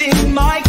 in my